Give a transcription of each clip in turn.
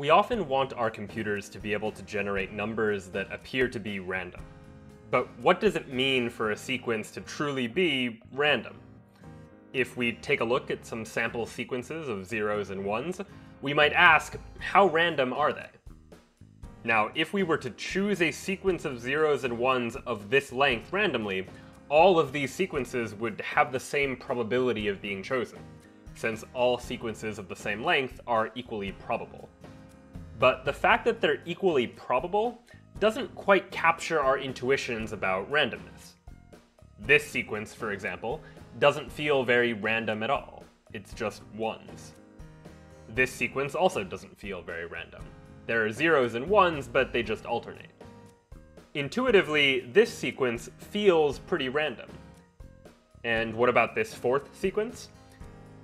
We often want our computers to be able to generate numbers that appear to be random. But what does it mean for a sequence to truly be random? If we take a look at some sample sequences of zeros and ones, we might ask, how random are they? Now, if we were to choose a sequence of zeros and ones of this length randomly, all of these sequences would have the same probability of being chosen, since all sequences of the same length are equally probable. But the fact that they're equally probable doesn't quite capture our intuitions about randomness. This sequence, for example, doesn't feel very random at all. It's just ones. This sequence also doesn't feel very random. There are zeros and ones, but they just alternate. Intuitively, this sequence feels pretty random. And what about this fourth sequence?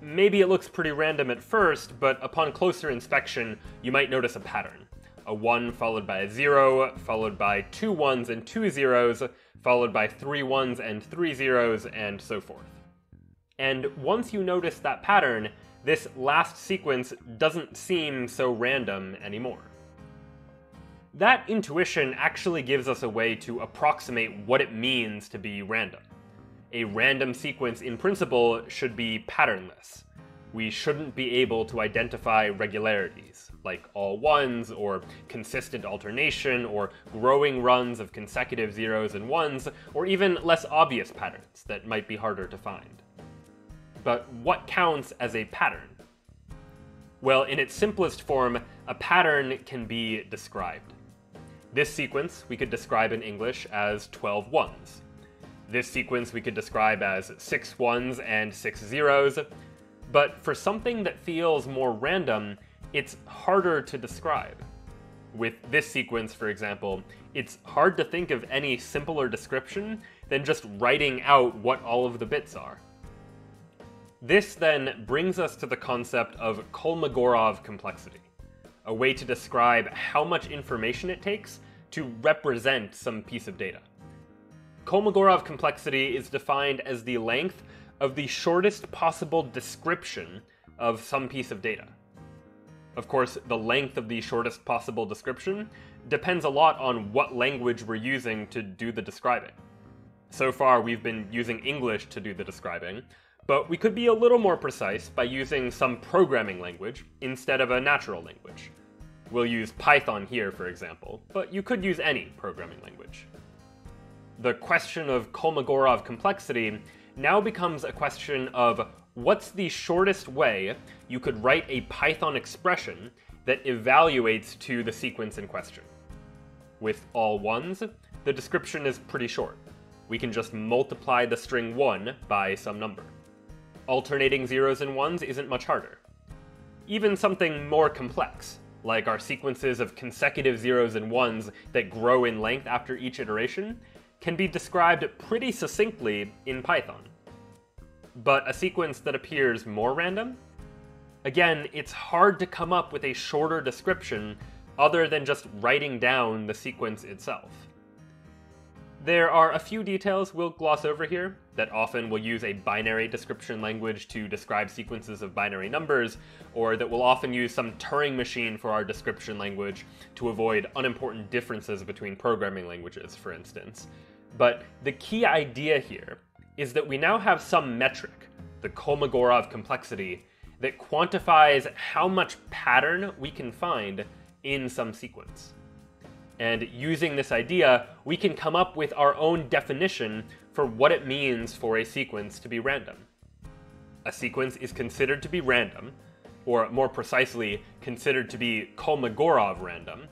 Maybe it looks pretty random at first, but upon closer inspection, you might notice a pattern a 1 followed by a 0, followed by two ones and two zeros, followed by three ones and three zeros, and so forth. And once you notice that pattern, this last sequence doesn't seem so random anymore. That intuition actually gives us a way to approximate what it means to be random. A random sequence in principle should be patternless. We shouldn't be able to identify regularities like all ones, or consistent alternation, or growing runs of consecutive zeros and ones, or even less obvious patterns that might be harder to find. But what counts as a pattern? Well, in its simplest form, a pattern can be described. This sequence we could describe in English as 12 ones. This sequence we could describe as six ones and 6 zeros, but for something that feels more random, it's harder to describe. With this sequence, for example, it's hard to think of any simpler description than just writing out what all of the bits are. This then brings us to the concept of Kolmogorov complexity, a way to describe how much information it takes to represent some piece of data. Kolmogorov complexity is defined as the length of the shortest possible description of some piece of data. Of course, the length of the shortest possible description depends a lot on what language we're using to do the describing. So far, we've been using English to do the describing, but we could be a little more precise by using some programming language instead of a natural language. We'll use Python here, for example, but you could use any programming language. The question of Kolmogorov complexity now becomes a question of what's the shortest way you could write a Python expression that evaluates to the sequence in question? With all ones, the description is pretty short. We can just multiply the string 1 by some number. Alternating zeros and ones isn't much harder. Even something more complex, like our sequences of consecutive zeros and ones that grow in length after each iteration, can be described pretty succinctly in Python but a sequence that appears more random? Again, it's hard to come up with a shorter description other than just writing down the sequence itself. There are a few details we'll gloss over here that often will use a binary description language to describe sequences of binary numbers, or that will often use some Turing machine for our description language to avoid unimportant differences between programming languages, for instance. But the key idea here is that we now have some metric, the Kolmogorov complexity, that quantifies how much pattern we can find in some sequence. And using this idea, we can come up with our own definition for what it means for a sequence to be random. A sequence is considered to be random, or more precisely, considered to be Kolmogorov random,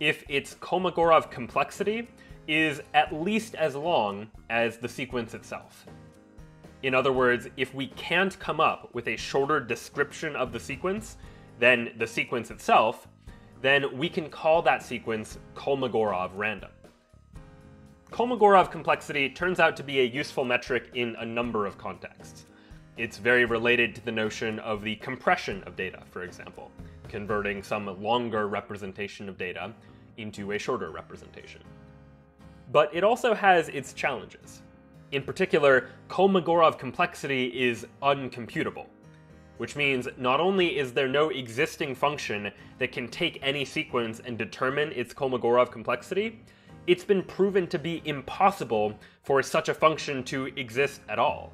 if its Kolmogorov complexity is at least as long as the sequence itself. In other words, if we can't come up with a shorter description of the sequence than the sequence itself, then we can call that sequence Kolmogorov random. Kolmogorov complexity turns out to be a useful metric in a number of contexts. It's very related to the notion of the compression of data, for example, converting some longer representation of data into a shorter representation but it also has its challenges. In particular, Kolmogorov complexity is uncomputable. which means not only is there no existing function that can take any sequence and determine its Kolmogorov complexity, it's been proven to be impossible for such a function to exist at all.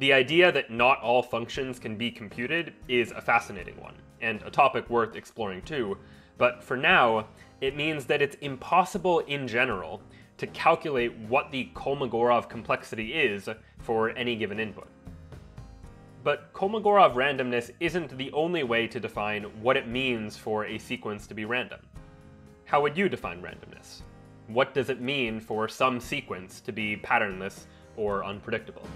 The idea that not all functions can be computed is a fascinating one, and a topic worth exploring too, but for now, it means that it's impossible in general to calculate what the Kolmogorov complexity is for any given input. But Kolmogorov randomness isn't the only way to define what it means for a sequence to be random. How would you define randomness? What does it mean for some sequence to be patternless or unpredictable?